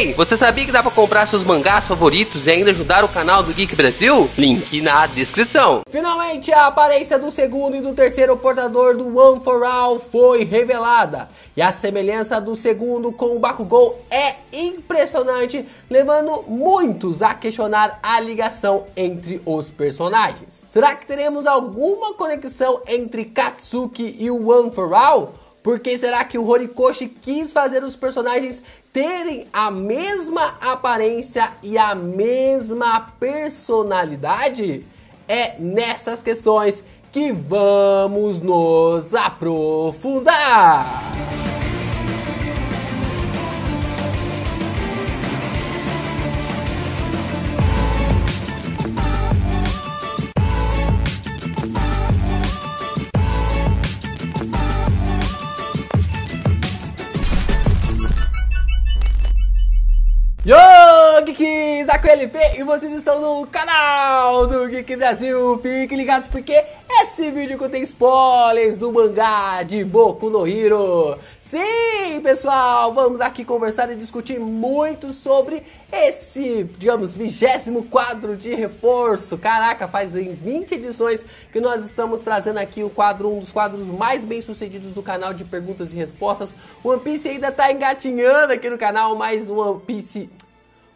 Ei, você sabia que dá para comprar seus mangás favoritos e ainda ajudar o canal do Geek Brasil? Link na descrição. Finalmente a aparência do segundo e do terceiro portador do One for All foi revelada. E a semelhança do segundo com o Bakugou é impressionante, levando muitos a questionar a ligação entre os personagens. Será que teremos alguma conexão entre Katsuki e o One for All? Por que será que o Horikoshi quis fazer os personagens terem a mesma aparência e a mesma personalidade? É nessas questões que vamos nos aprofundar. Geeks, aqui é o LP e vocês estão no canal do Geek Brasil. Fiquem ligados porque esse vídeo contém spoilers do mangá de Boku no Hero. Sim, pessoal, vamos aqui conversar e discutir muito sobre esse, digamos, vigésimo quadro de reforço. Caraca, faz em 20 edições que nós estamos trazendo aqui o quadro, um dos quadros mais bem sucedidos do canal de perguntas e respostas. One Piece ainda está engatinhando aqui no canal, mas o One Piece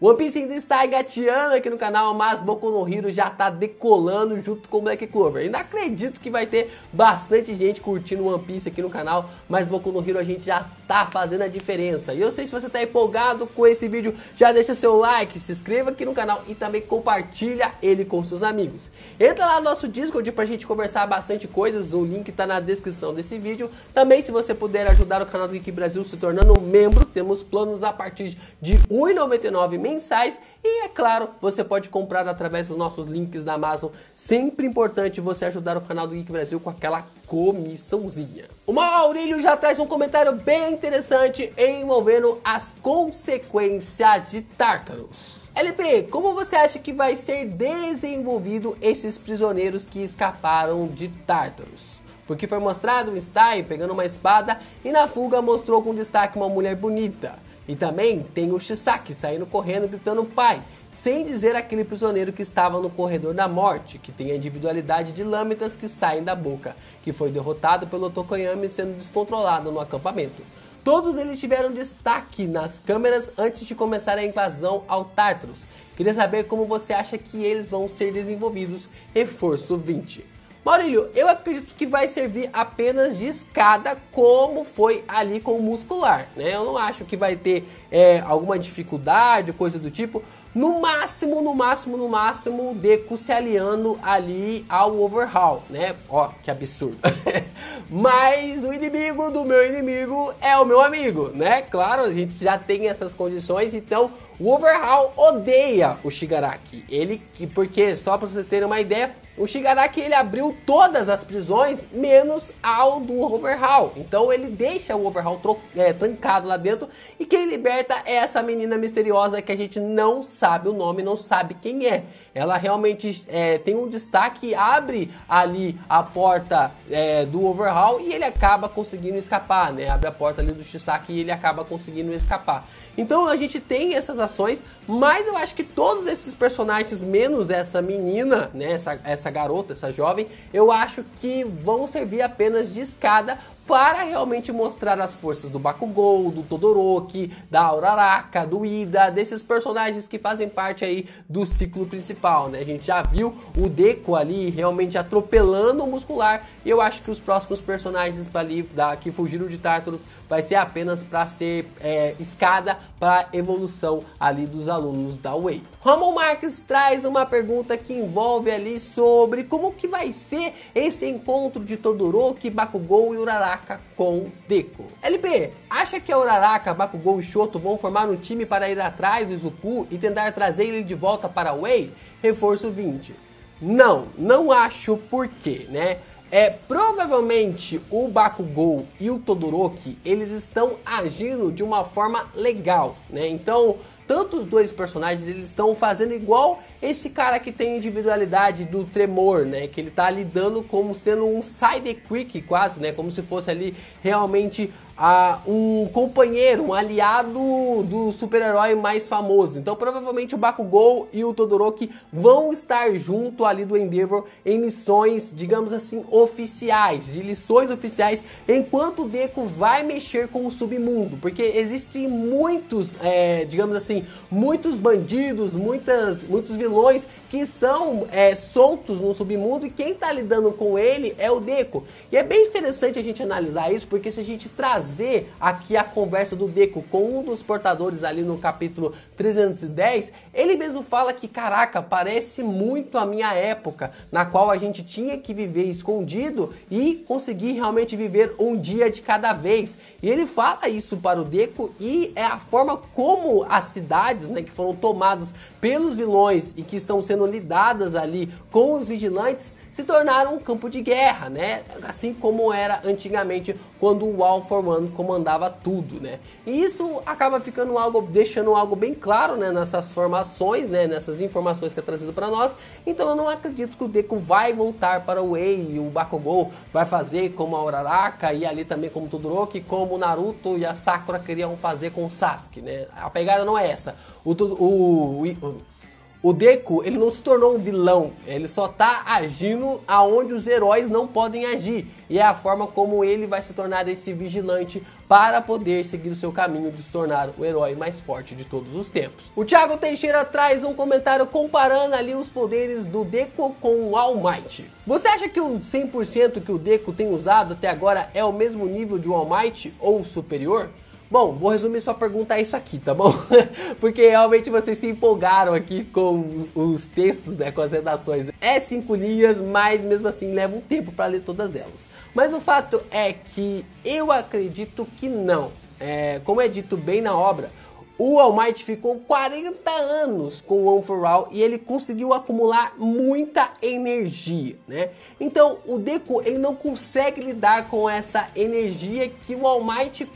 One Piece ainda está engateando aqui no canal, mas Boku no Hero já está decolando junto com Black Clover. Ainda acredito que vai ter bastante gente curtindo One Piece aqui no canal, mas Boku no Hero a gente já está fazendo a diferença. E eu sei se você está empolgado com esse vídeo, já deixa seu like, se inscreva aqui no canal e também compartilha ele com seus amigos. Entra lá no nosso Discord pra gente conversar bastante coisas, o link está na descrição desse vídeo. Também se você puder ajudar o canal do Geek Brasil se tornando um membro, temos planos a partir de R$ 1,99 mensais e é claro, você pode comprar através dos nossos links da Amazon. Sempre importante você ajudar o canal do Geek Brasil com aquela comissãozinha. O Maurílio já traz um comentário bem interessante envolvendo as consequências de Tártaros. LP, como você acha que vai ser desenvolvido esses prisioneiros que escaparam de Tártaros? Porque foi mostrado um Style pegando uma espada e na fuga mostrou com destaque uma mulher bonita. E também tem o Shisaki saindo correndo gritando pai, sem dizer aquele prisioneiro que estava no corredor da morte, que tem a individualidade de lâminas que saem da boca, que foi derrotado pelo Tokoyami sendo descontrolado no acampamento. Todos eles tiveram destaque nas câmeras antes de começar a invasão ao Tartarus. Queria saber como você acha que eles vão ser desenvolvidos. Reforço 20. Maurílio, eu acredito que vai servir apenas de escada, como foi ali com o muscular, né? Eu não acho que vai ter é, alguma dificuldade, coisa do tipo. No máximo, no máximo, no máximo, o Deku se aliando ali ao Overhaul, né? Ó, que absurdo. Mas o inimigo do meu inimigo é o meu amigo, né? Claro, a gente já tem essas condições, então o Overhaul odeia o Shigaraki. Ele, porque, só para vocês terem uma ideia, o Shigaraki ele abriu todas as prisões, menos ao do Overhaul. Então ele deixa o Overhaul é, trancado lá dentro. E quem liberta é essa menina misteriosa que a gente não sabe o nome, não sabe quem é. Ela realmente é, tem um destaque, abre ali a porta é, do Overhaul e ele acaba conseguindo escapar, né? Abre a porta ali do Shisaki e ele acaba conseguindo escapar. Então a gente tem essas ações, mas eu acho que todos esses personagens, menos essa menina, né, essa, essa garota, essa jovem, eu acho que vão servir apenas de escada para realmente mostrar as forças do Bakugou, do Todoroki, da Uraraka, do Ida, desses personagens que fazem parte aí do ciclo principal, né? A gente já viu o Deku ali realmente atropelando o muscular e eu acho que os próximos personagens ali da, que fugiram de Tartarus vai ser apenas para ser é, escada para evolução ali dos alunos da Way. Ramon Marques traz uma pergunta que envolve ali sobre como que vai ser esse encontro de Todoroki, Bakugou e Uraraka com Deku. LB, acha que a Uraraka, Bakugou e Shoto vão formar um time para ir atrás do Izuku e tentar trazer ele de volta para a Way? Reforço 20. Não, não acho por quê, né? É, provavelmente o Bakugou e o Todoroki, eles estão agindo de uma forma legal, né? Então, tanto os dois personagens, eles estão fazendo igual esse cara que tem individualidade do tremor, né? Que ele tá lidando como sendo um sidekick quase, né? Como se fosse ali realmente a um companheiro, um aliado do super-herói mais famoso. Então provavelmente o Bakugou e o Todoroki vão estar junto ali do Endeavor em missões, digamos assim, oficiais, de lições oficiais, enquanto o Deku vai mexer com o submundo, porque existem muitos, é, digamos assim, muitos bandidos, muitas, muitos vilões que estão é, soltos no submundo e quem está lidando com ele é o Deco. E é bem interessante a gente analisar isso, porque se a gente trazer aqui a conversa do Deco com um dos portadores ali no capítulo 310, ele mesmo fala que, caraca, parece muito a minha época, na qual a gente tinha que viver escondido e conseguir realmente viver um dia de cada vez. E ele fala isso para o Deco e é a forma como as cidades né, que foram tomadas pelos vilões e que estão sendo lidadas ali com os vigilantes se tornaram um campo de guerra, né? Assim como era antigamente quando o All for One comandava tudo, né? E isso acaba ficando algo, deixando algo bem claro, né? Nessas formações, né? Nessas informações que é trazido para nós. Então eu não acredito que o Deku vai voltar para o Wei, o Bakugou vai fazer como a Uraraka e ali também como o Todoroki, como o Naruto e a Sakura queriam fazer com o Sasuke, né? A pegada não é essa. O, o, o o Deku, ele não se tornou um vilão, ele só tá agindo aonde os heróis não podem agir. E é a forma como ele vai se tornar esse vigilante para poder seguir o seu caminho de se tornar o herói mais forte de todos os tempos. O Thiago Teixeira traz um comentário comparando ali os poderes do Deku com o All Might. Você acha que o 100% que o Deku tem usado até agora é o mesmo nível de All Might ou superior? Bom, vou resumir sua pergunta a isso aqui, tá bom? Porque realmente vocês se empolgaram aqui com os textos, né, com as redações. É cinco linhas, mas mesmo assim leva um tempo para ler todas elas. Mas o fato é que eu acredito que não. É, como é dito bem na obra, o All ficou 40 anos com o One for All e ele conseguiu acumular muita energia, né? Então o Deku ele não consegue lidar com essa energia que o All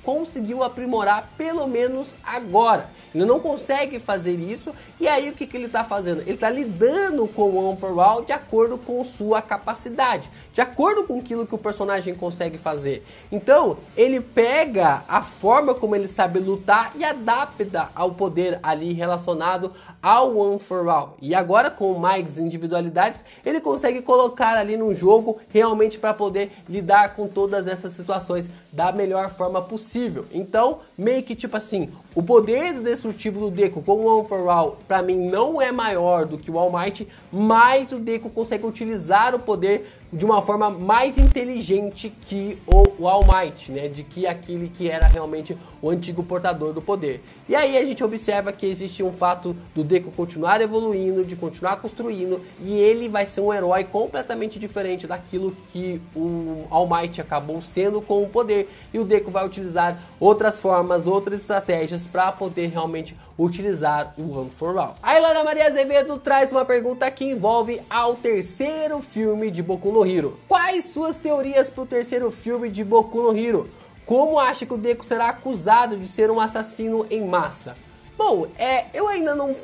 conseguiu aprimorar pelo menos agora. Ele não consegue fazer isso e aí o que, que ele está fazendo? Ele está lidando com o One for All de acordo com sua capacidade, de acordo com aquilo que o personagem consegue fazer. Então ele pega a forma como ele sabe lutar e adapta ao poder ali relacionado ao One for All. E agora com mais individualidades, ele consegue colocar ali no jogo realmente para poder lidar com todas essas situações da melhor forma possível. Então, meio que tipo assim, o poder destrutivo do Deku com o One for All, para mim não é maior do que o All Might, mas o Deku consegue utilizar o poder de uma forma mais inteligente que o All Might, né? De que aquele que era realmente o antigo portador do poder. E aí a gente observa que existe um fato do Deku continuar evoluindo, de continuar construindo, e ele vai ser um herói completamente diferente daquilo que o All Might acabou sendo com o poder. E o Deku vai utilizar outras formas, outras estratégias para poder realmente utilizar o One for All. A Ilana Maria Azevedo traz uma pergunta que envolve ao terceiro filme de Boku no Hero. Quais suas teorias para o terceiro filme de Boku no Hero? Como acha que o Deku será acusado de ser um assassino em massa? Bom, é, eu ainda não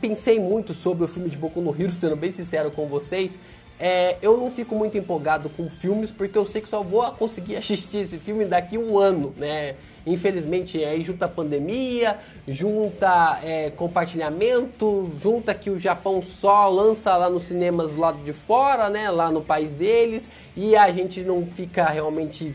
pensei muito sobre o filme de Boku no Hero, sendo bem sincero com vocês. É, eu não fico muito empolgado com filmes porque eu sei que só vou conseguir assistir esse filme daqui um ano, né? Infelizmente, aí junta a pandemia, junta é, compartilhamento, junta que o Japão só lança lá nos cinemas do lado de fora, né? Lá no país deles, e a gente não fica realmente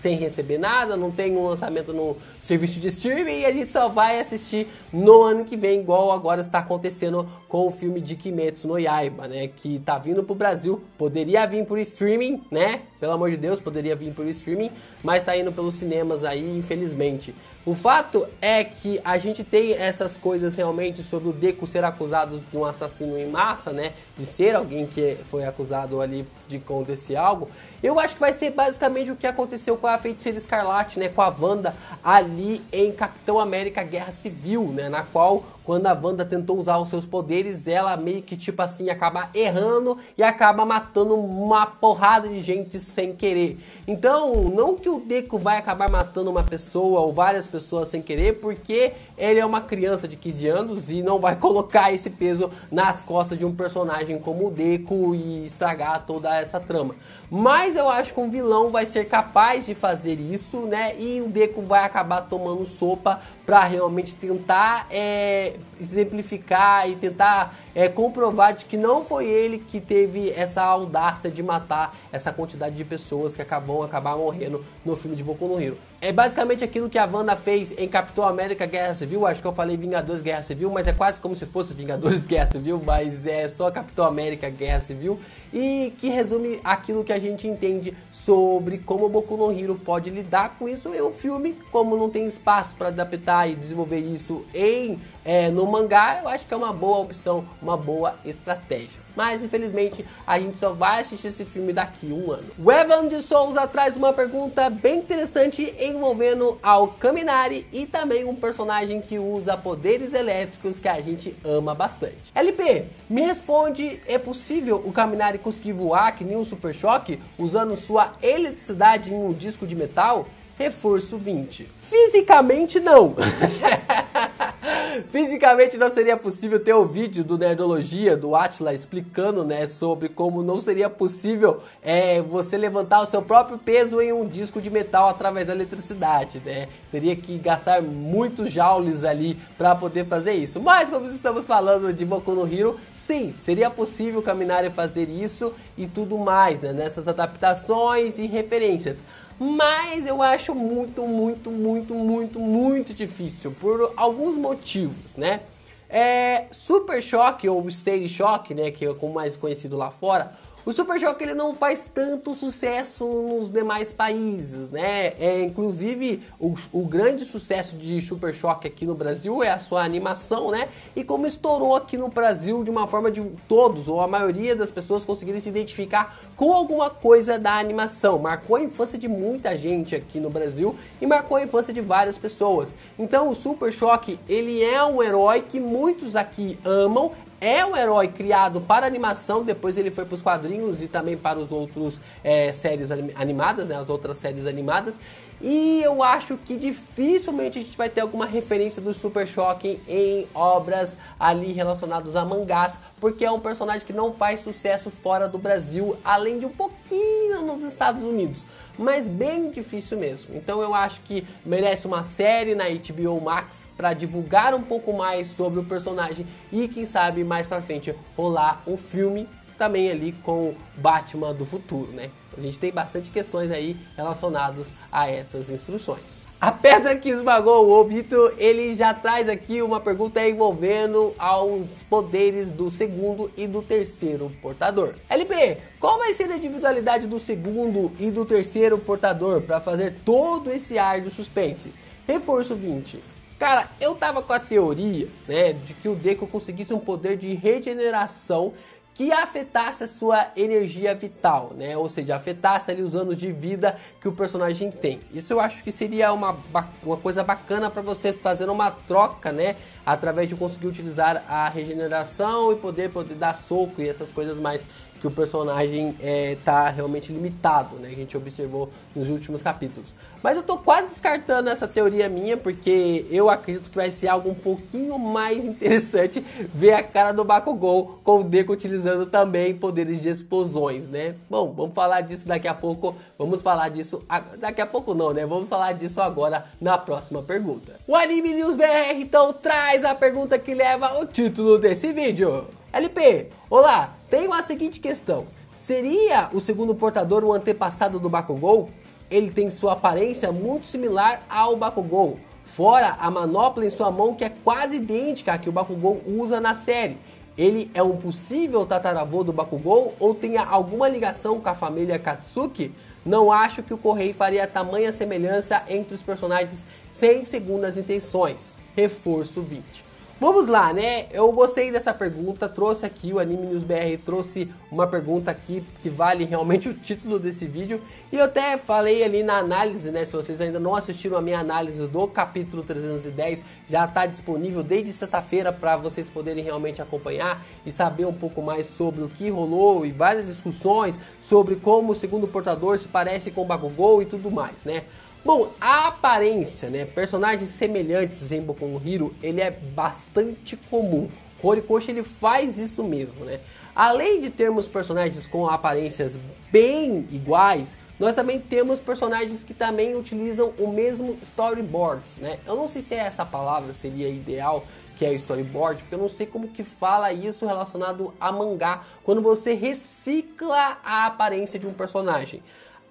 sem receber nada, não tem um lançamento no serviço de streaming e a gente só vai assistir no ano que vem, igual agora está acontecendo com o filme de Kimetsu no Yaiba, né? Que tá vindo pro Brasil, poderia vir por streaming, né? Pelo amor de Deus, poderia vir por streaming, mas tá indo pelos cinemas aí, infelizmente. O fato é que a gente tem essas coisas realmente sobre o Deku ser acusado de um assassino em massa, né? De ser alguém que foi acusado ali de acontecer algo. Eu acho que vai ser basicamente o que aconteceu com a Feiticeira Escarlate, né? Com a Wanda ali em Capitão América Guerra Civil, né? Na qual quando a Wanda tentou usar os seus poderes, ela meio que tipo assim acaba errando e acaba matando uma porrada de gente sem querer. Então, não que o Deku vai acabar matando uma pessoa ou várias pessoas sem querer, porque ele é uma criança de 15 anos e não vai colocar esse peso nas costas de um personagem como o Deku e estragar toda essa trama. Mas eu acho que um vilão vai ser capaz de fazer isso, né? E o Deku vai acabar tomando sopa para realmente tentar é, exemplificar e tentar é, comprovar de que não foi ele que teve essa audácia de matar essa quantidade de pessoas que acabam acabar morrendo no filme de Boku no Hero. É basicamente aquilo que a Wanda fez em Capitão América Guerra Civil. Acho que eu falei Vingadores Guerra Civil, mas é quase como se fosse Vingadores Guerra Civil, mas é só Capitão América Guerra Civil. E que resume aquilo que a gente entende sobre como Boku no Hero pode lidar com isso em um filme, como não tem espaço para adaptar e desenvolver isso em é, no mangá, eu acho que é uma boa opção, uma boa estratégia. Mas infelizmente a gente só vai assistir esse filme daqui um ano. O Evan de Souza traz uma pergunta bem interessante envolvendo ao Kaminari e também um personagem que usa poderes elétricos que a gente ama bastante. LP, me responde, é possível o Kaminari conseguir voar que nem um Super Choque usando sua eletricidade em um disco de metal? Reforço 20. Fisicamente não. Fisicamente não seria possível ter o vídeo do Nerdologia, do Atila, explicando né, sobre como não seria possível é, você levantar o seu próprio peso em um disco de metal através da eletricidade. Né? Teria que gastar muitos joules ali para poder fazer isso. Mas como estamos falando de Boku no Hero, sim, seria possível caminhar e fazer isso e tudo mais, né? nessas adaptações e referências mas eu acho muito, muito, muito, muito, muito difícil por alguns motivos, né? É, Super Shock ou Stage Shock, né, que é como mais conhecido lá fora, o Super Choque ele não faz tanto sucesso nos demais países, né? É, inclusive, o, o grande sucesso de Super Choque aqui no Brasil é a sua animação, né? E como estourou aqui no Brasil de uma forma de todos, ou a maioria das pessoas conseguirem se identificar com alguma coisa da animação. Marcou a infância de muita gente aqui no Brasil e marcou a infância de várias pessoas. Então, o Super Choque, ele é um herói que muitos aqui amam, é um herói criado para animação, depois ele foi para os quadrinhos e também para os outros é, séries animadas, né, as outras séries animadas. E eu acho que dificilmente a gente vai ter alguma referência do Super Choque em obras ali relacionadas a mangás, porque é um personagem que não faz sucesso fora do Brasil, além de um pouquinho nos Estados Unidos mas bem difícil mesmo. Então eu acho que merece uma série na HBO Max para divulgar um pouco mais sobre o personagem e quem sabe mais para frente rolar um filme também ali com Batman do futuro, né? A gente tem bastante questões aí relacionadas a essas instruções. A pedra que esmagou o Obito, ele já traz aqui uma pergunta envolvendo aos poderes do segundo e do terceiro portador. LP, qual vai ser a individualidade do segundo e do terceiro portador para fazer todo esse ar de suspense? Reforço 20. Cara, eu tava com a teoria, né, de que o Deku conseguisse um poder de regeneração que afetasse a sua energia vital, né? Ou seja, afetasse ali os anos de vida que o personagem tem. Isso eu acho que seria uma, uma coisa bacana para você fazer uma troca, né? Através de conseguir utilizar a regeneração e poder, poder dar soco e essas coisas mais que o personagem está é, realmente limitado, né? A gente observou nos últimos capítulos. Mas eu tô quase descartando essa teoria minha, porque eu acredito que vai ser algo um pouquinho mais interessante ver a cara do Bakugou com o Deku utilizando também poderes de explosões, né? Bom, vamos falar disso daqui a pouco. Vamos falar disso daqui a pouco não, né? Vamos falar disso agora na próxima pergunta. O Anime News BR então traz a pergunta que leva o título desse vídeo. LP, olá, tenho a seguinte questão. Seria o segundo portador o antepassado do Bakugou? Ele tem sua aparência muito similar ao Bakugou, fora a manopla em sua mão que é quase idêntica à que o Bakugou usa na série. Ele é um possível tataravô do Bakugou ou tem alguma ligação com a família Katsuki? Não acho que o Correio faria tamanha semelhança entre os personagens sem segundas intenções. Reforço 20. Vamos lá, né? Eu gostei dessa pergunta, trouxe aqui o Anime News BR, trouxe uma pergunta aqui que vale realmente o título desse vídeo. E eu até falei ali na análise, né? Se vocês ainda não assistiram a minha análise do capítulo 310, já está disponível desde sexta-feira para vocês poderem realmente acompanhar e saber um pouco mais sobre o que rolou e várias discussões sobre como o segundo portador se parece com o Bakugou e tudo mais, né? Bom, a aparência, né, personagens semelhantes em Boku no Hero, ele é bastante comum. Horikoshi ele faz isso mesmo, né? Além de termos personagens com aparências bem iguais, nós também temos personagens que também utilizam o mesmo storyboards, né? Eu não sei se é essa palavra seria ideal, que é storyboard, porque eu não sei como que fala isso relacionado a mangá, quando você recicla a aparência de um personagem.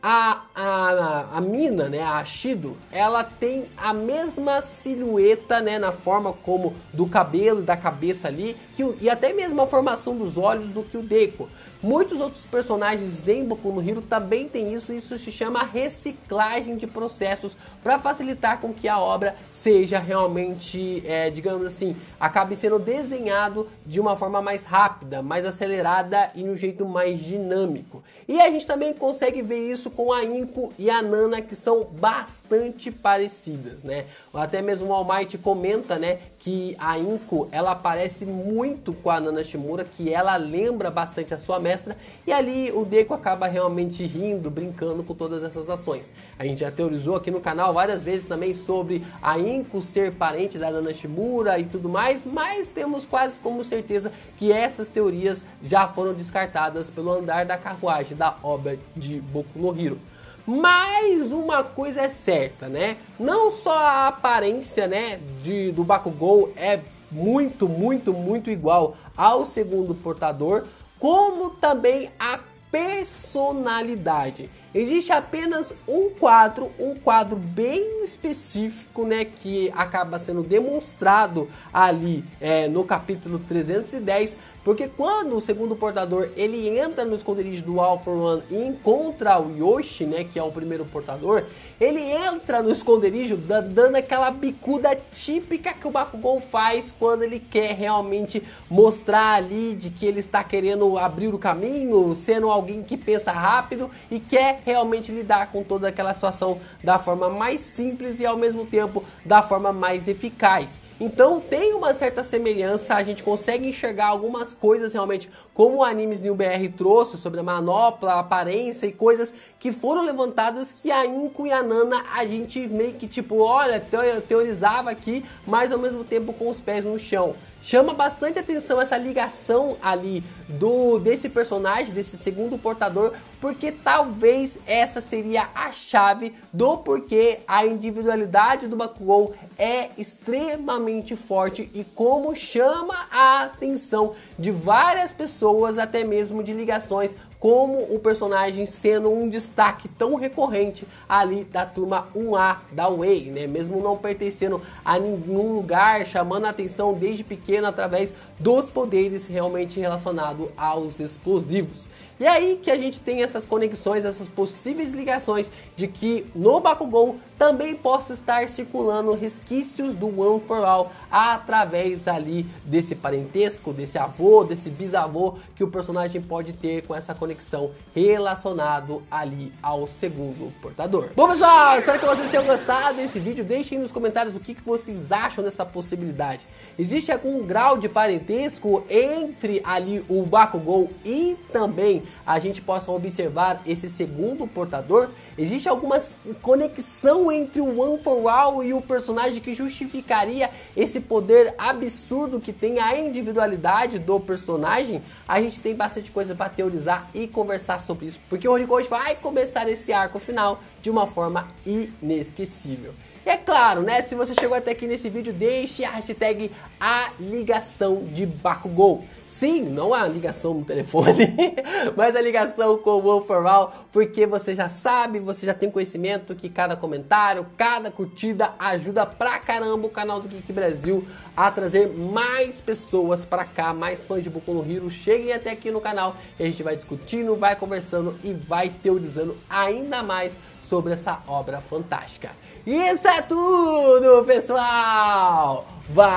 A, a, a mina, né, a Shido, ela tem a mesma silhueta, né, na forma como do cabelo e da cabeça ali, que, e até mesmo a formação dos olhos do que o Deco. Muitos outros personagens em Boku no Hero também tem isso, isso se chama reciclagem de processos para facilitar com que a obra seja realmente, é, digamos assim, acabe sendo desenhado de uma forma mais rápida, mais acelerada e de um jeito mais dinâmico. E a gente também consegue ver isso com a Inko e a Nana que são bastante parecidas, né? Até mesmo o All Might comenta, né, que a Inko ela parece muito com a Nana Shimura, que ela lembra bastante a sua mestra, e ali o Deco acaba realmente rindo, brincando com todas essas ações. A gente já teorizou aqui no canal várias vezes também sobre a Inko ser parente da Nana Shimura e tudo mais, mas temos quase como certeza que essas teorias já foram descartadas pelo andar da carruagem da obra de Boku no Hero. Mas uma coisa é certa, né? Não só a aparência, né, de, do Bakugou é muito, muito, muito igual ao segundo portador, como também a personalidade. Existe apenas um quadro, um quadro bem específico, né, que acaba sendo demonstrado ali é, no capítulo 310, porque quando o segundo portador ele entra no esconderijo do for One e encontra o Yoshi, né, que é o primeiro portador, ele entra no esconderijo dando aquela bicuda típica que o Bakugou faz quando ele quer realmente mostrar ali de que ele está querendo abrir o caminho, sendo alguém que pensa rápido e quer realmente lidar com toda aquela situação da forma mais simples e ao mesmo tempo da forma mais eficaz. Então tem uma certa semelhança, a gente consegue enxergar algumas coisas realmente, como o Animes New BR trouxe sobre a manopla, a aparência e coisas que foram levantadas que a Inco e a Nana a gente meio que tipo, olha, teorizava aqui, mas ao mesmo tempo com os pés no chão chama bastante atenção essa ligação ali do desse personagem, desse segundo portador, porque talvez essa seria a chave do porquê a individualidade do Bakugou é extremamente forte e como chama a atenção de várias pessoas, até mesmo de ligações como o personagem sendo um destaque tão recorrente ali da turma 1A da Way, né? Mesmo não pertencendo a nenhum lugar, chamando a atenção desde pequeno através dos poderes realmente relacionados aos explosivos. E é aí que a gente tem essas conexões, essas possíveis ligações de que no Bakugou também possa estar circulando resquícios do One for All através ali desse parentesco, desse avô, desse bisavô que o personagem pode ter com essa conexão relacionado ali ao segundo portador. Bom pessoal, espero que vocês tenham gostado desse vídeo. Deixem nos comentários o que, que vocês acham dessa possibilidade. Existe algum grau de parentesco entre ali o Bakugou e também a gente possa observar esse segundo portador? Existe alguma conexão entre o One for All e o personagem que justificaria esse poder absurdo que tem a individualidade do personagem? A gente tem bastante coisa para teorizar e conversar sobre isso, porque o Horikoshi vai começar esse arco final de uma forma inesquecível. E é claro, né? Se você chegou até aqui nesse vídeo, deixe a hashtag a ligação de Bakugou. Sim, não a ligação no telefone, mas a ligação com o One for All, porque você já sabe, você já tem conhecimento que cada comentário, cada curtida ajuda pra caramba o canal do Geek Brasil a trazer mais pessoas pra cá, mais fãs de Boku no Hero. Cheguem até aqui no canal e a gente vai discutindo, vai conversando e vai teorizando ainda mais sobre essa obra fantástica. Isso é tudo, pessoal! Valeu!